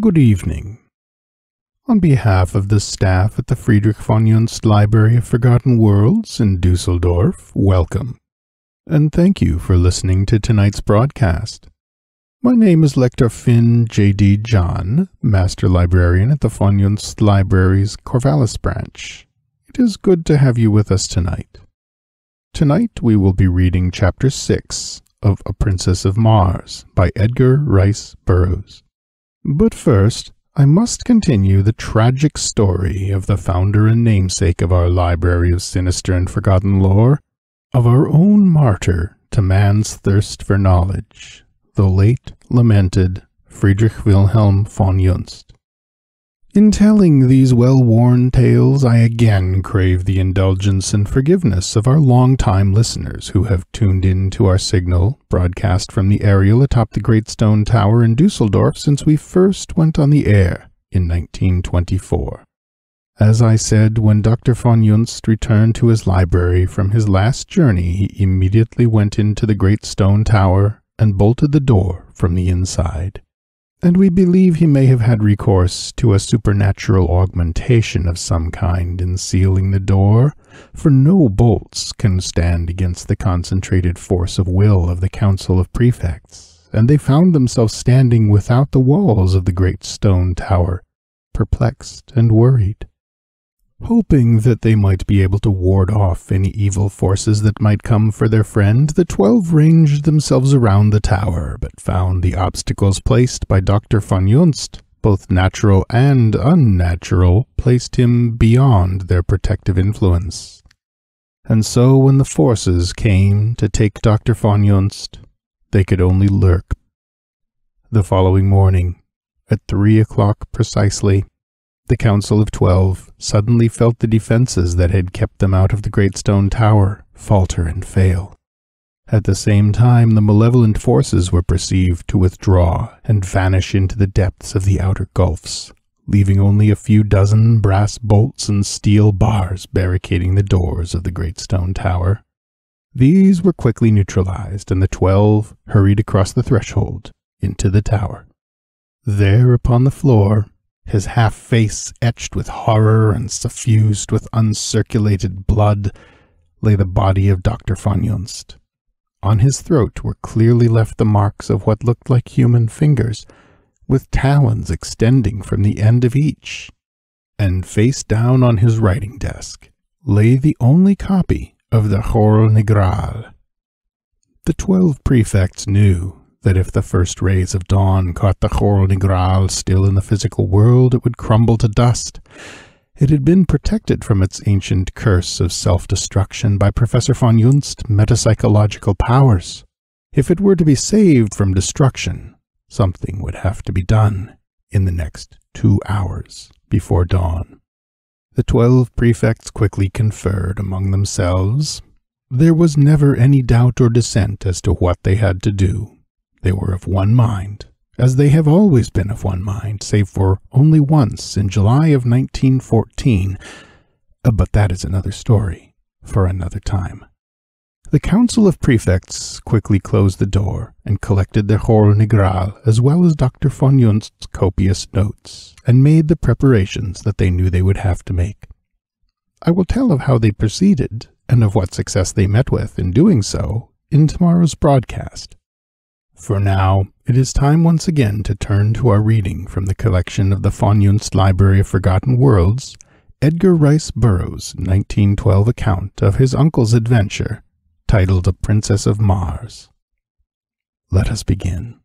Good evening. On behalf of the staff at the Friedrich von Junzt Library of Forgotten Worlds in Dusseldorf, welcome, and thank you for listening to tonight's broadcast. My name is Lector Finn J.D. John, Master Librarian at the von Junzt Library's Corvallis branch. It is good to have you with us tonight. Tonight we will be reading Chapter 6 of A Princess of Mars by Edgar Rice Burroughs. But first, I must continue the tragic story of the founder and namesake of our library of sinister and forgotten lore, of our own martyr to man's thirst for knowledge, the late lamented Friedrich Wilhelm von Junzt. In telling these well-worn tales, I again crave the indulgence and forgiveness of our long-time listeners who have tuned in to our signal, broadcast from the aerial atop the Great Stone Tower in Dusseldorf since we first went on the air in 1924. As I said, when Dr. von Junzt returned to his library from his last journey, he immediately went into the Great Stone Tower and bolted the door from the inside and we believe he may have had recourse to a supernatural augmentation of some kind in sealing the door, for no bolts can stand against the concentrated force of will of the Council of Prefects, and they found themselves standing without the walls of the great stone tower, perplexed and worried hoping that they might be able to ward off any evil forces that might come for their friend, the twelve ranged themselves around the tower, but found the obstacles placed by Dr. von Junzt, both natural and unnatural, placed him beyond their protective influence. And so when the forces came to take Dr. von Junzt, they could only lurk. The following morning, at three o'clock precisely, the Council of Twelve suddenly felt the defenses that had kept them out of the great stone tower falter and fail. At the same time, the malevolent forces were perceived to withdraw and vanish into the depths of the outer gulfs, leaving only a few dozen brass bolts and steel bars barricading the doors of the great stone tower. These were quickly neutralized, and the twelve hurried across the threshold into the tower. There upon the floor, his half face etched with horror and suffused with uncirculated blood, lay the body of Dr. von. On his throat were clearly left the marks of what looked like human fingers, with talons extending from the end of each. And face down on his writing desk lay the only copy of the Ghorl Nigral. The twelve prefects knew that if the first rays of dawn caught the Ghorl Nigral still in the physical world, it would crumble to dust. It had been protected from its ancient curse of self-destruction by Professor von Junzt's metapsychological powers. If it were to be saved from destruction, something would have to be done in the next two hours before dawn. The twelve prefects quickly conferred among themselves. There was never any doubt or dissent as to what they had to do. They were of one mind, as they have always been of one mind, save for only once in July of 1914. Uh, but that is another story for another time. The Council of Prefects quickly closed the door and collected their Ghorl Nigral as well as Dr. von Junzt's copious notes, and made the preparations that they knew they would have to make. I will tell of how they proceeded, and of what success they met with in doing so, in tomorrow's broadcast. For now, it is time once again to turn to our reading from the collection of the Von Junzt Library of Forgotten Worlds, Edgar Rice Burroughs' 1912 account of his uncle's adventure, titled A Princess of Mars. Let us begin.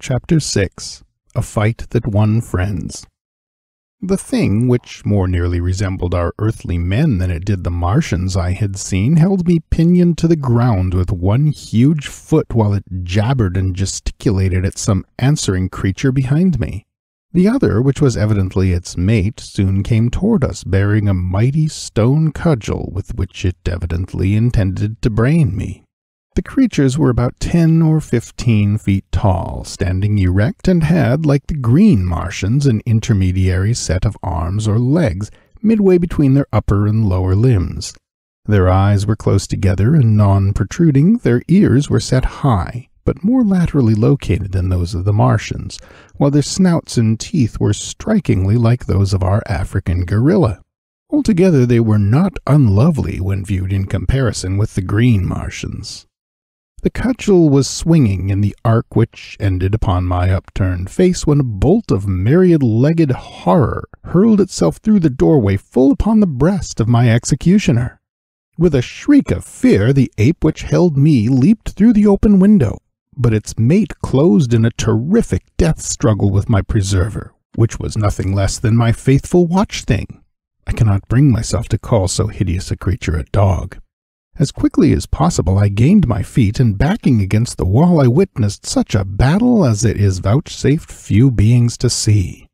Chapter 6 A Fight That Won Friends the thing, which more nearly resembled our earthly men than it did the Martians I had seen, held me pinioned to the ground with one huge foot while it jabbered and gesticulated at some answering creature behind me. The other, which was evidently its mate, soon came toward us, bearing a mighty stone cudgel with which it evidently intended to brain me. The creatures were about ten or fifteen feet tall, standing erect, and had, like the green Martians, an intermediary set of arms or legs midway between their upper and lower limbs. Their eyes were close together and non-protruding, their ears were set high, but more laterally located than those of the Martians, while their snouts and teeth were strikingly like those of our African gorilla. Altogether, they were not unlovely when viewed in comparison with the green Martians. The cudgel was swinging in the arc which ended upon my upturned face when a bolt of myriad-legged horror hurled itself through the doorway full upon the breast of my executioner. With a shriek of fear, the ape which held me leaped through the open window, but its mate closed in a terrific death struggle with my preserver, which was nothing less than my faithful watch-thing. I cannot bring myself to call so hideous a creature a dog. As quickly as possible I gained my feet, and backing against the wall I witnessed such a battle as it is vouchsafed few beings to see.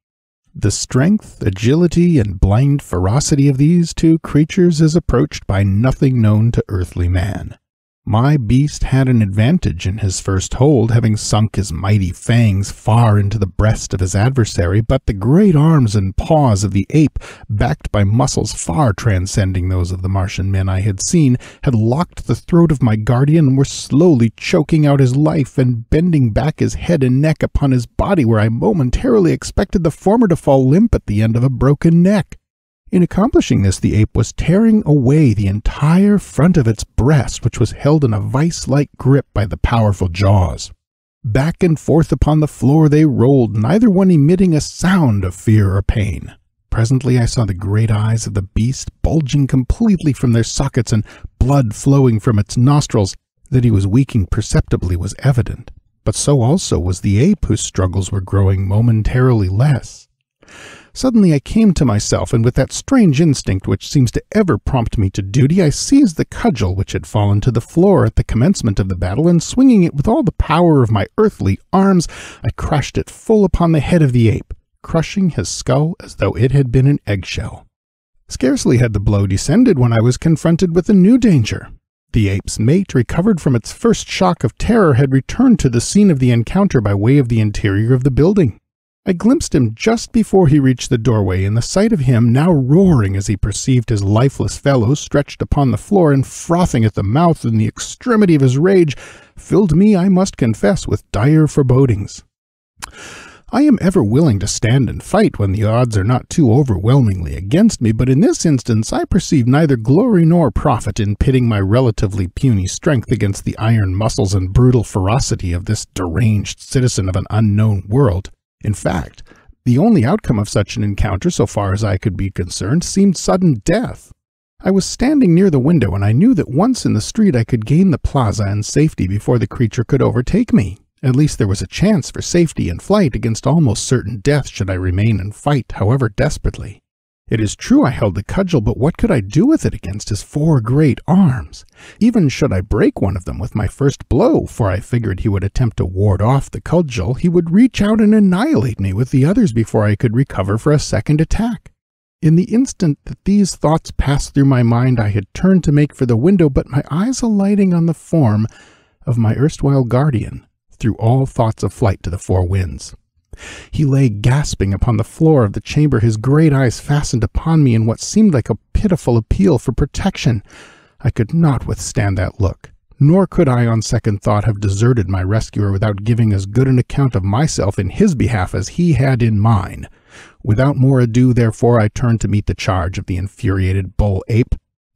The strength, agility, and blind ferocity of these two creatures is approached by nothing known to earthly man. My beast had an advantage in his first hold, having sunk his mighty fangs far into the breast of his adversary, but the great arms and paws of the ape, backed by muscles far transcending those of the Martian men I had seen, had locked the throat of my guardian and were slowly choking out his life and bending back his head and neck upon his body where I momentarily expected the former to fall limp at the end of a broken neck. In accomplishing this, the ape was tearing away the entire front of its breast, which was held in a vice-like grip by the powerful jaws. Back and forth upon the floor they rolled, neither one emitting a sound of fear or pain. Presently I saw the great eyes of the beast bulging completely from their sockets and blood flowing from its nostrils. That he was weakening perceptibly was evident, but so also was the ape whose struggles were growing momentarily less. Suddenly I came to myself, and with that strange instinct which seems to ever prompt me to duty, I seized the cudgel which had fallen to the floor at the commencement of the battle, and swinging it with all the power of my earthly arms, I crushed it full upon the head of the ape, crushing his skull as though it had been an eggshell. Scarcely had the blow descended when I was confronted with a new danger. The ape's mate, recovered from its first shock of terror, had returned to the scene of the encounter by way of the interior of the building. I glimpsed him just before he reached the doorway, and the sight of him now roaring as he perceived his lifeless fellow stretched upon the floor and frothing at the mouth in the extremity of his rage filled me, I must confess, with dire forebodings. I am ever willing to stand and fight when the odds are not too overwhelmingly against me, but in this instance I perceive neither glory nor profit in pitting my relatively puny strength against the iron muscles and brutal ferocity of this deranged citizen of an unknown world. In fact, the only outcome of such an encounter, so far as I could be concerned, seemed sudden death. I was standing near the window, and I knew that once in the street I could gain the plaza in safety before the creature could overtake me. At least there was a chance for safety and flight against almost certain death should I remain and fight, however desperately. It is true I held the cudgel, but what could I do with it against his four great arms? Even should I break one of them with my first blow, for I figured he would attempt to ward off the cudgel, he would reach out and annihilate me with the others before I could recover for a second attack. In the instant that these thoughts passed through my mind, I had turned to make for the window, but my eyes alighting on the form of my erstwhile guardian threw all thoughts of flight to the four winds. He lay gasping upon the floor of the chamber, his great eyes fastened upon me in what seemed like a pitiful appeal for protection. I could not withstand that look, nor could I on second thought have deserted my rescuer without giving as good an account of myself in his behalf as he had in mine. Without more ado, therefore, I turned to meet the charge of the infuriated bull ape,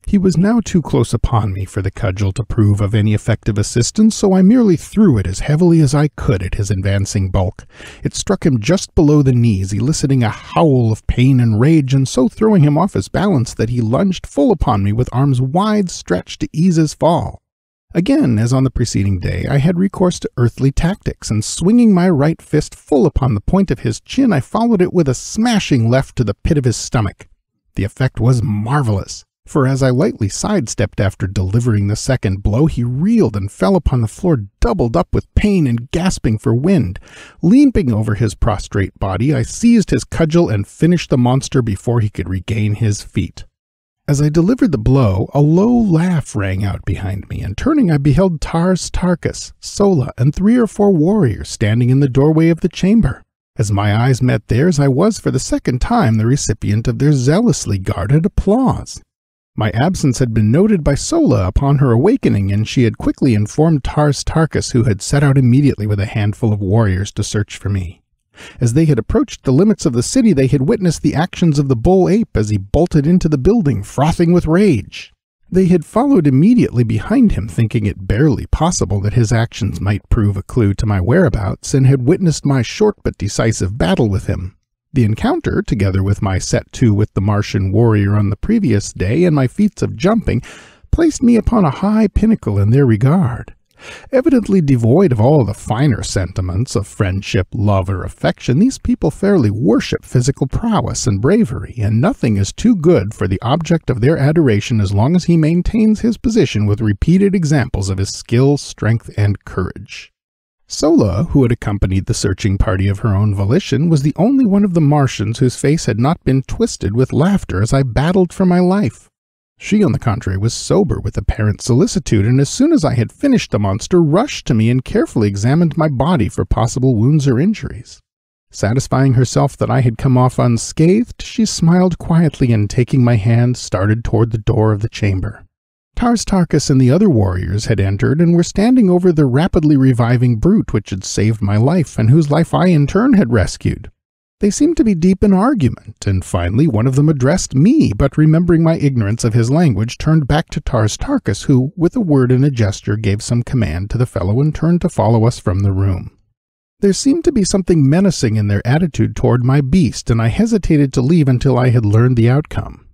he was now too close upon me for the cudgel to prove of any effective assistance, so I merely threw it as heavily as I could at his advancing bulk. It struck him just below the knees, eliciting a howl of pain and rage, and so throwing him off his balance that he lunged full upon me with arms wide stretched to ease his fall. Again, as on the preceding day, I had recourse to earthly tactics, and swinging my right fist full upon the point of his chin, I followed it with a smashing left to the pit of his stomach. The effect was marvelous for as I lightly sidestepped after delivering the second blow, he reeled and fell upon the floor, doubled up with pain and gasping for wind. Leaping over his prostrate body, I seized his cudgel and finished the monster before he could regain his feet. As I delivered the blow, a low laugh rang out behind me, and turning I beheld Tars Tarkas, Sola, and three or four warriors standing in the doorway of the chamber. As my eyes met theirs, I was for the second time the recipient of their zealously guarded applause. My absence had been noted by Sola upon her awakening, and she had quickly informed Tars Tarkas, who had set out immediately with a handful of warriors to search for me. As they had approached the limits of the city, they had witnessed the actions of the bull ape as he bolted into the building, frothing with rage. They had followed immediately behind him, thinking it barely possible that his actions might prove a clue to my whereabouts, and had witnessed my short but decisive battle with him. The encounter, together with my set to with the Martian warrior on the previous day and my feats of jumping, placed me upon a high pinnacle in their regard. Evidently devoid of all the finer sentiments of friendship, love, or affection, these people fairly worship physical prowess and bravery, and nothing is too good for the object of their adoration as long as he maintains his position with repeated examples of his skill, strength, and courage. Sola, who had accompanied the searching party of her own volition, was the only one of the Martians whose face had not been twisted with laughter as I battled for my life. She, on the contrary, was sober with apparent solicitude, and as soon as I had finished the monster, rushed to me and carefully examined my body for possible wounds or injuries. Satisfying herself that I had come off unscathed, she smiled quietly and, taking my hand, started toward the door of the chamber. Tars Tarkas and the other warriors had entered and were standing over the rapidly reviving brute which had saved my life and whose life I in turn had rescued. They seemed to be deep in argument, and finally one of them addressed me, but remembering my ignorance of his language, turned back to Tars Tarkas, who, with a word and a gesture, gave some command to the fellow and turned to follow us from the room. There seemed to be something menacing in their attitude toward my beast, and I hesitated to leave until I had learned the outcome.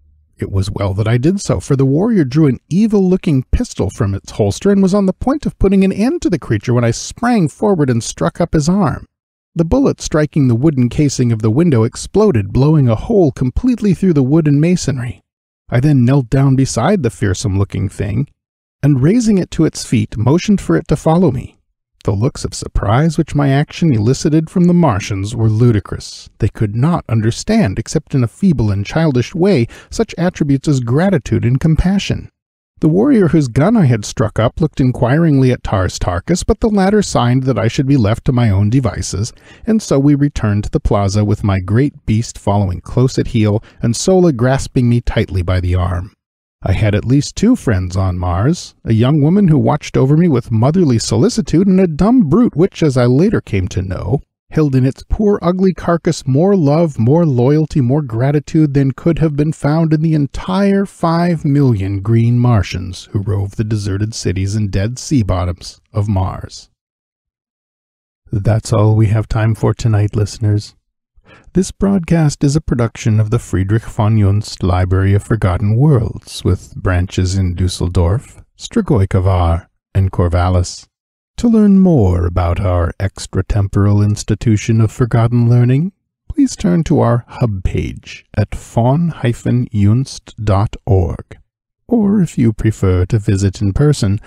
It was well that I did so, for the warrior drew an evil-looking pistol from its holster and was on the point of putting an end to the creature when I sprang forward and struck up his arm. The bullet striking the wooden casing of the window exploded, blowing a hole completely through the wood and masonry. I then knelt down beside the fearsome looking thing, and raising it to its feet, motioned for it to follow me. The looks of surprise which my action elicited from the Martians were ludicrous. They could not understand, except in a feeble and childish way, such attributes as gratitude and compassion. The warrior whose gun I had struck up looked inquiringly at Tars Tarkas, but the latter signed that I should be left to my own devices, and so we returned to the plaza with my great beast following close at heel and Sola grasping me tightly by the arm. I had at least two friends on Mars, a young woman who watched over me with motherly solicitude and a dumb brute which, as I later came to know, held in its poor ugly carcass more love, more loyalty, more gratitude than could have been found in the entire five million green Martians who rove the deserted cities and dead sea bottoms of Mars. That's all we have time for tonight, listeners. This broadcast is a production of the Friedrich von Junzt Library of Forgotten Worlds, with branches in Dusseldorf, Strigoi and Corvallis. To learn more about our extratemporal institution of forgotten learning, please turn to our hub page at von-junzt.org. Or if you prefer to visit in person,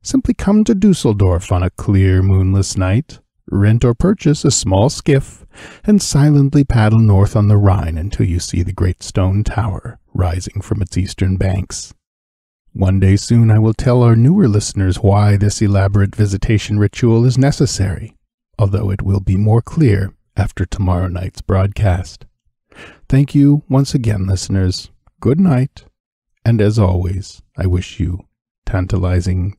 simply come to Dusseldorf on a clear moonless night, rent or purchase a small skiff, and silently paddle north on the Rhine until you see the great stone tower rising from its eastern banks. One day soon I will tell our newer listeners why this elaborate visitation ritual is necessary, although it will be more clear after tomorrow night's broadcast. Thank you once again, listeners. Good night, and as always, I wish you tantalizing